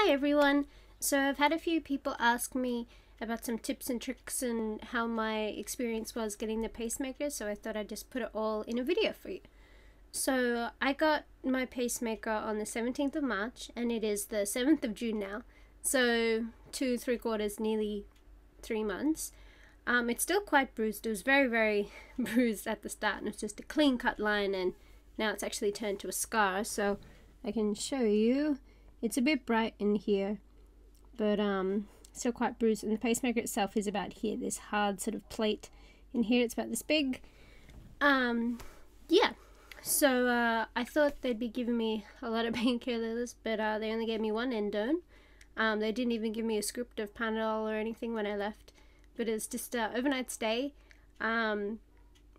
Hi everyone! So I've had a few people ask me about some tips and tricks and how my experience was getting the pacemaker, so I thought I'd just put it all in a video for you. So I got my pacemaker on the 17th of March and it is the 7th of June now, so two, three quarters, nearly three months. Um, it's still quite bruised. It was very, very bruised at the start and it's just a clean cut line and now it's actually turned to a scar, so I can show you. It's a bit bright in here, but um, still quite bruised. And the pacemaker itself is about here, this hard sort of plate in here. It's about this big. Um, yeah. So uh, I thought they'd be giving me a lot of painkillers, but uh, they only gave me one endone. Um, they didn't even give me a script of Panadol or anything when I left, but it's just an overnight stay. Um,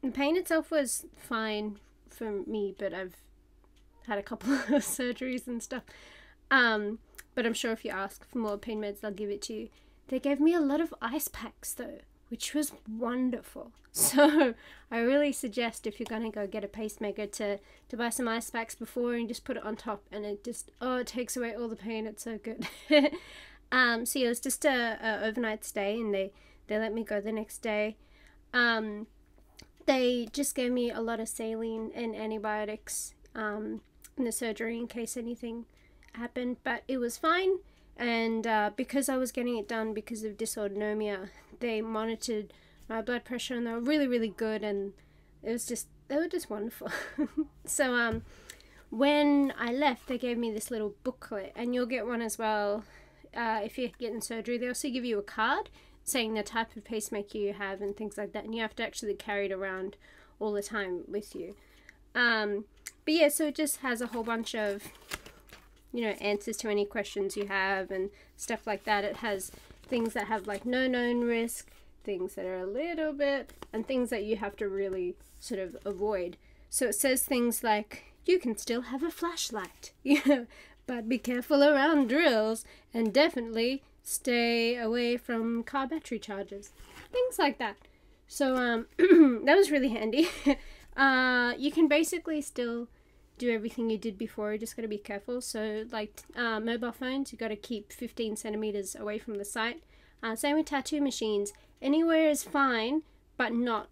the pain itself was fine for me, but I've had a couple of surgeries and stuff. Um, but I'm sure if you ask for more pain meds, they'll give it to you. They gave me a lot of ice packs though, which was wonderful. So I really suggest if you're gonna go get a pacemaker to to buy some ice packs before and just put it on top, and it just oh it takes away all the pain. It's so good. um, so yeah, it was just a, a, overnight stay, and they they let me go the next day. Um, they just gave me a lot of saline and antibiotics um, in the surgery in case anything happened, but it was fine. And uh, because I was getting it done because of dysautonomia, they monitored my blood pressure and they were really, really good. And it was just, they were just wonderful. so, um, when I left, they gave me this little booklet, and you'll get one as well uh, if you're getting surgery. They also give you a card saying the type of pacemaker you have and things like that, and you have to actually carry it around all the time with you. Um, but yeah, so it just has a whole bunch of you know, answers to any questions you have and stuff like that. It has things that have like no known risk, things that are a little bit, and things that you have to really sort of avoid. So it says things like, you can still have a flashlight, yeah, but be careful around drills and definitely stay away from car battery chargers. Things like that. So um, that was really handy. uh, you can basically still do everything you did before. You just got to be careful. So, like uh, mobile phones, you got to keep 15 centimeters away from the site. Uh, same with tattoo machines. Anywhere is fine, but not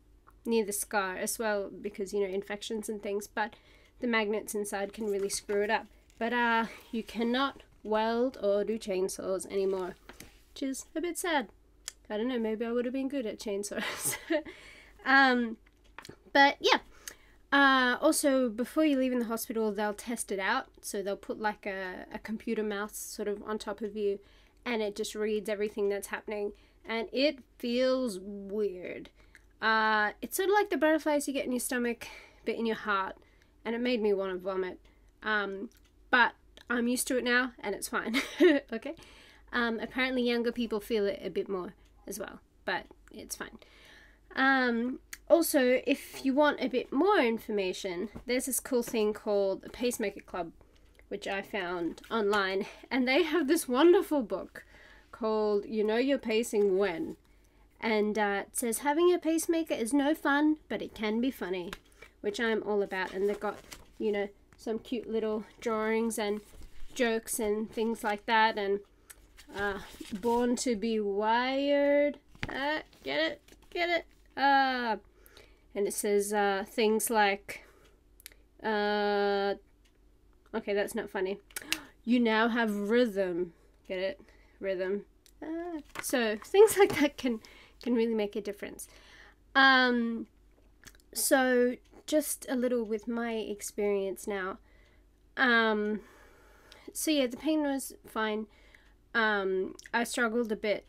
near the scar as well because you know infections and things. But the magnets inside can really screw it up. But uh, you cannot weld or do chainsaws anymore, which is a bit sad. I don't know. Maybe I would have been good at chainsaws. um, but yeah. Uh, also, before you leave in the hospital, they'll test it out. So they'll put like a, a computer mouse sort of on top of you and it just reads everything that's happening. And it feels weird. Uh, it's sort of like the butterflies you get in your stomach, but in your heart. And it made me want to vomit. Um, but I'm used to it now and it's fine. okay? Um, apparently, younger people feel it a bit more as well, but it's fine. Um, also, if you want a bit more information, there's this cool thing called the Pacemaker Club, which I found online, and they have this wonderful book called You Know You're Pacing When. And uh, it says, Having a pacemaker is no fun, but it can be funny, which I'm all about. And they've got, you know, some cute little drawings and jokes and things like that. And uh, Born to be Wired. Uh, get it? Get it? Uh, and it says uh, things like, uh, okay, that's not funny. You now have rhythm. Get it? Rhythm. Uh, so things like that can can really make a difference. Um, so just a little with my experience now. Um, so yeah, the pain was fine. Um, I struggled a bit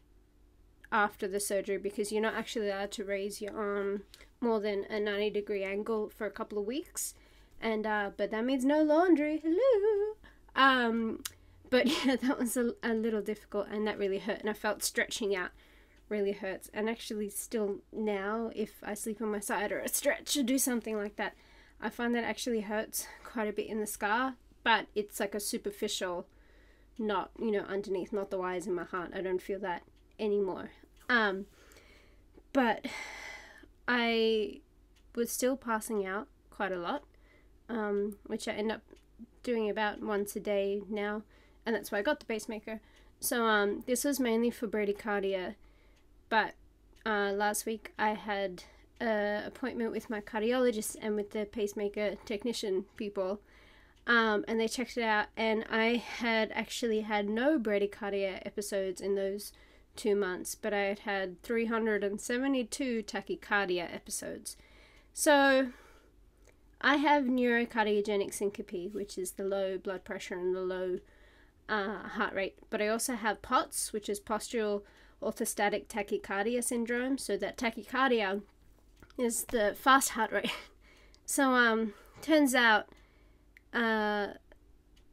after the surgery because you're not actually allowed to raise your arm more than a 90 degree angle for a couple of weeks. And uh but that means no laundry. Hello. Um but yeah that was a, a little difficult and that really hurt. And i felt stretching out really hurts. And actually still now if i sleep on my side or a stretch or do something like that i find that actually hurts quite a bit in the scar but it's like a superficial not you know underneath not the wires in my heart. I don't feel that anymore um but I was still passing out quite a lot, um, which I end up doing about once a day now, and that's why I got the pacemaker. So um, this was mainly for bradycardia, but uh, last week I had an appointment with my cardiologist and with the pacemaker technician people, um, and they checked it out, and I had actually had no bradycardia episodes in those two months, but I had had 372 tachycardia episodes. So I have neurocardiogenic syncope, which is the low blood pressure and the low uh, heart rate, but I also have POTS, which is postural orthostatic tachycardia syndrome. So that tachycardia is the fast heart rate. So um, turns out, uh,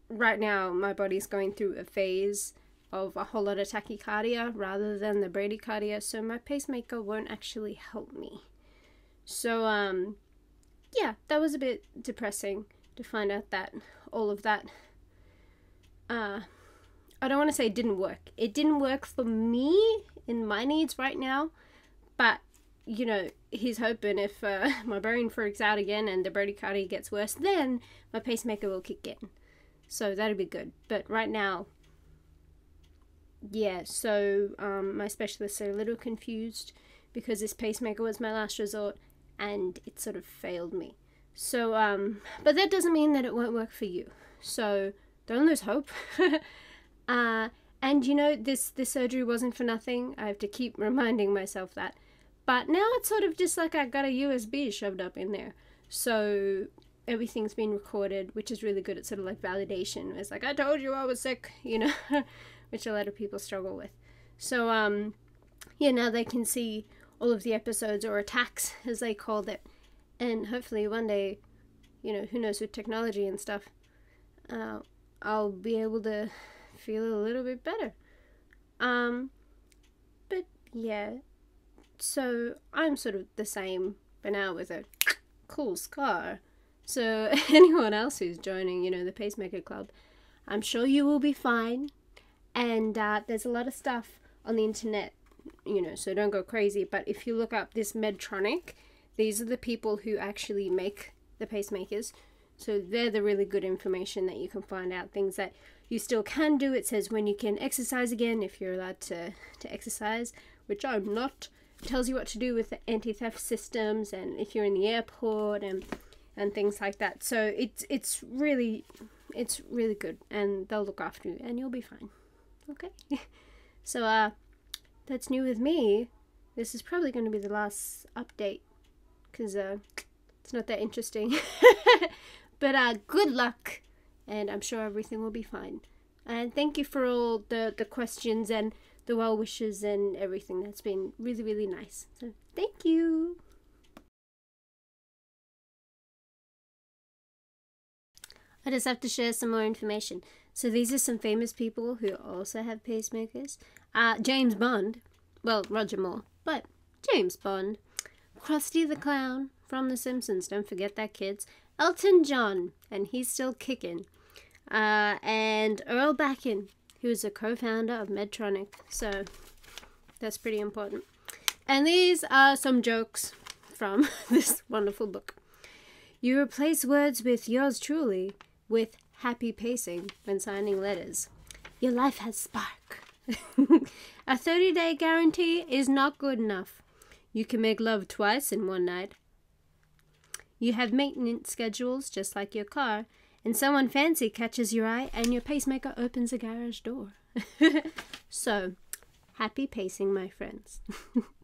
right now my body's going through a phase of a whole lot of tachycardia rather than the bradycardia. So my pacemaker won't actually help me. So um, yeah, that was a bit depressing to find out that all of that uh, I don't want to say it didn't work. It didn't work for me in my needs right now, but you know, he's hoping if uh, my brain freaks out again and the bradycardia gets worse, then my pacemaker will kick in. So that'll be good. But right now, yeah, so um, my specialists are a little confused because this pacemaker was my last resort and it sort of failed me. So, um, but that doesn't mean that it won't work for you. So don't lose hope. uh, and you know, this this surgery wasn't for nothing. I have to keep reminding myself that. But now it's sort of just like I got a USB shoved up in there. So everything's been recorded, which is really good. It's sort of like validation. It's like I told you I was sick, you know, which a lot of people struggle with. So um, yeah, now they can see all of the episodes or attacks as they called it, and hopefully one day, you know, who knows with technology and stuff, uh, I'll be able to feel a little bit better. Um, but yeah, so I'm sort of the same, but now with a cool scar. So anyone else who's joining, you know, the Pacemaker Club, I'm sure you will be fine. And uh, there's a lot of stuff on the internet, you know, so don't go crazy. But if you look up this Medtronic, these are the people who actually make the pacemakers. So they're the really good information that you can find out things that you still can do. It says when you can exercise again, if you're allowed to, to exercise, which I'm not. It tells you what to do with the anti-theft systems and if you're in the airport and and things like that. So it's it's really it's really good and they'll look after you and you'll be fine. Okay? so uh that's new with me. This is probably going to be the last update cuz uh it's not that interesting. But uh, good luck, and I'm sure everything will be fine. And thank you for all the, the questions and the well wishes and everything. That's been really, really nice. So thank you. I just have to share some more information. So these are some famous people who also have pacemakers. Uh, James Bond, well, Roger Moore, but James Bond. Krusty the Clown from The Simpsons, don't forget that, kids. Elton John, and he's still kicking. Uh, and Earl Bakken, who is a co founder of Medtronic. So that's pretty important. And these are some jokes from this wonderful book. You replace words with yours truly with happy pacing when signing letters. Your life has spark. a 30 day guarantee is not good enough. You can make love twice in one night, you have maintenance schedules just like your car, and someone fancy catches your eye and your pacemaker opens a garage door. so, happy pacing, my friends.